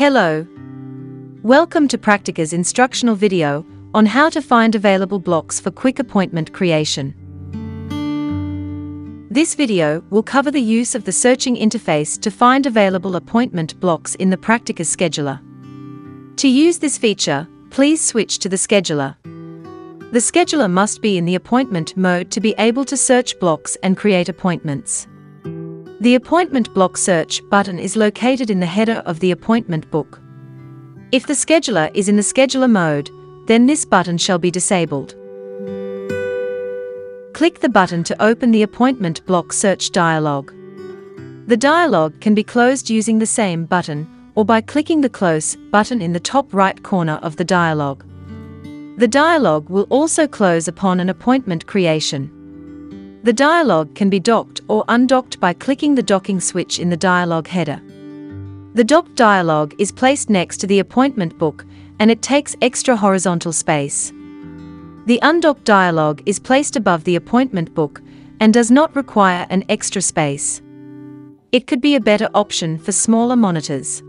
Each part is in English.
Hello. Welcome to Praktika's instructional video on how to find available blocks for quick appointment creation. This video will cover the use of the searching interface to find available appointment blocks in the Praktika scheduler. To use this feature, please switch to the scheduler. The scheduler must be in the appointment mode to be able to search blocks and create appointments. The Appointment Block Search button is located in the header of the appointment book. If the scheduler is in the scheduler mode, then this button shall be disabled. Click the button to open the Appointment Block Search dialog. The dialog can be closed using the same button or by clicking the Close button in the top right corner of the dialog. The dialog will also close upon an appointment creation. The dialog can be docked or undocked by clicking the docking switch in the dialog header. The docked dialog is placed next to the appointment book and it takes extra horizontal space. The undocked dialog is placed above the appointment book and does not require an extra space. It could be a better option for smaller monitors.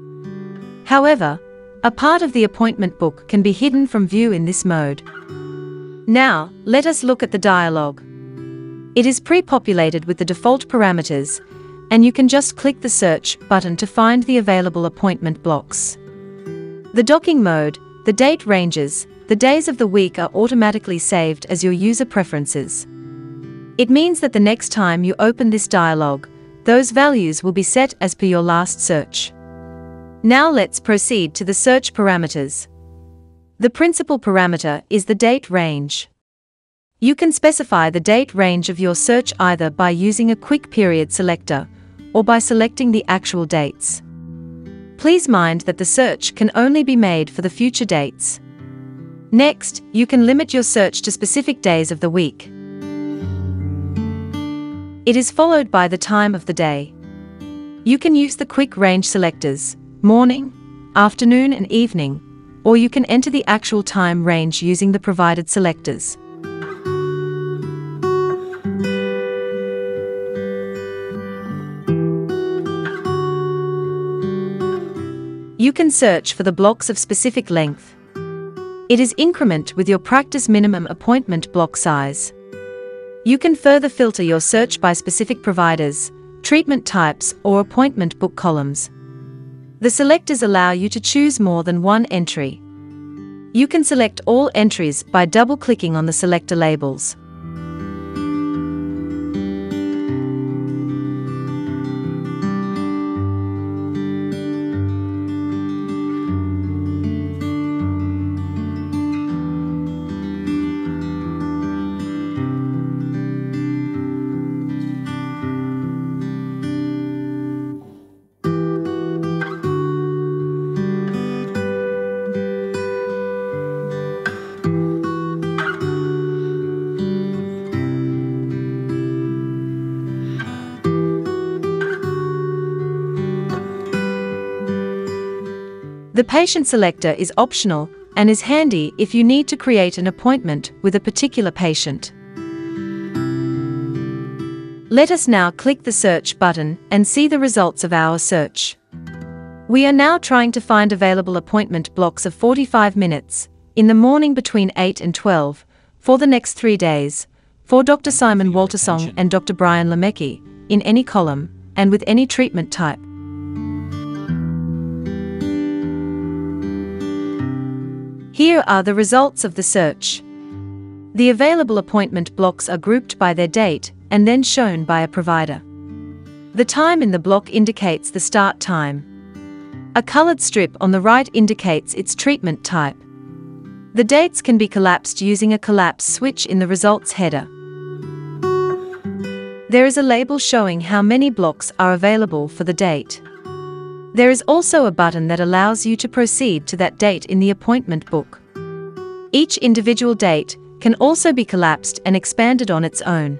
However, a part of the appointment book can be hidden from view in this mode. Now, let us look at the dialog. It is pre-populated with the default parameters, and you can just click the search button to find the available appointment blocks. The docking mode, the date ranges, the days of the week are automatically saved as your user preferences. It means that the next time you open this dialog, those values will be set as per your last search. Now let's proceed to the search parameters. The principal parameter is the date range. You can specify the date range of your search either by using a quick period selector or by selecting the actual dates. Please mind that the search can only be made for the future dates. Next, you can limit your search to specific days of the week. It is followed by the time of the day. You can use the quick range selectors, morning, afternoon and evening, or you can enter the actual time range using the provided selectors. You can search for the blocks of specific length. It is increment with your practice minimum appointment block size. You can further filter your search by specific providers, treatment types, or appointment book columns. The selectors allow you to choose more than one entry. You can select all entries by double-clicking on the selector labels. The patient selector is optional and is handy if you need to create an appointment with a particular patient. Let us now click the search button and see the results of our search. We are now trying to find available appointment blocks of 45 minutes, in the morning between 8 and 12, for the next three days, for Dr. Simon Waltersong and Dr. Brian Lemecki, in any column, and with any treatment type. Here are the results of the search. The available appointment blocks are grouped by their date and then shown by a provider. The time in the block indicates the start time. A colored strip on the right indicates its treatment type. The dates can be collapsed using a collapse switch in the results header. There is a label showing how many blocks are available for the date. There is also a button that allows you to proceed to that date in the appointment book. Each individual date can also be collapsed and expanded on its own.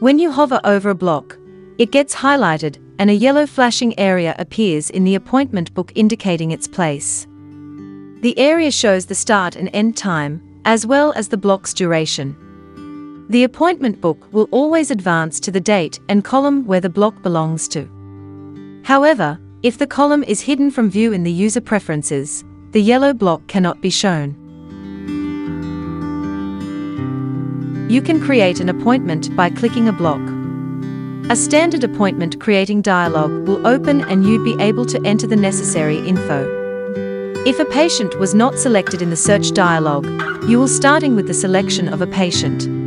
When you hover over a block, it gets highlighted and a yellow flashing area appears in the appointment book indicating its place. The area shows the start and end time, as well as the block's duration. The appointment book will always advance to the date and column where the block belongs to. However, If the column is hidden from view in the user preferences, the yellow block cannot be shown. You can create an appointment by clicking a block. A standard appointment creating dialog will open and you'd be able to enter the necessary info. If a patient was not selected in the search dialog, you will starting with the selection of a patient.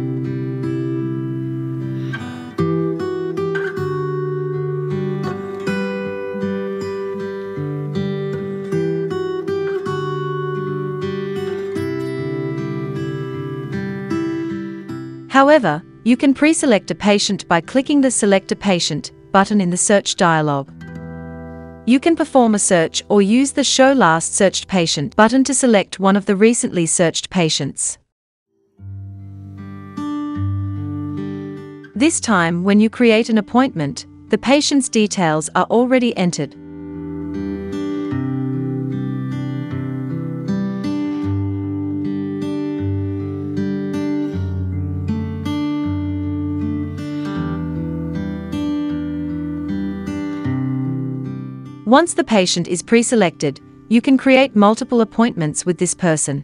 However, you can pre-select a patient by clicking the Select a Patient button in the search dialog. You can perform a search or use the Show Last Searched Patient button to select one of the recently searched patients. This time, when you create an appointment, the patient's details are already entered. Once the patient is pre-selected, you can create multiple appointments with this person.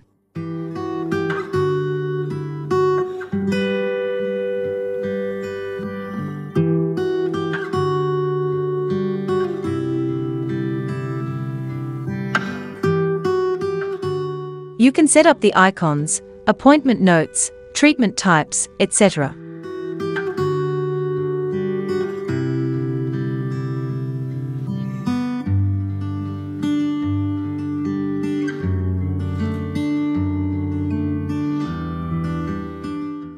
You can set up the icons, appointment notes, treatment types, etc.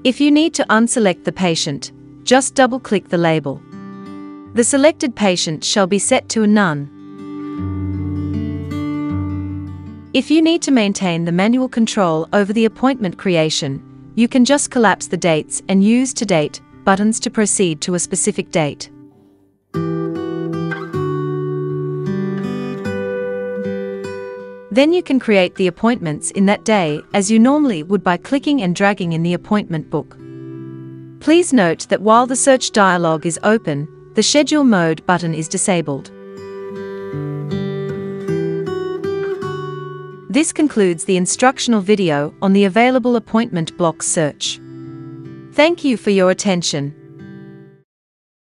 If you need to unselect the patient, just double-click the label. The selected patient shall be set to a none. If you need to maintain the manual control over the appointment creation, you can just collapse the dates and use To Date buttons to proceed to a specific date. Then you can create the appointments in that day as you normally would by clicking and dragging in the appointment book. Please note that while the search dialog is open, the schedule mode button is disabled. This concludes the instructional video on the available appointment block search. Thank you for your attention.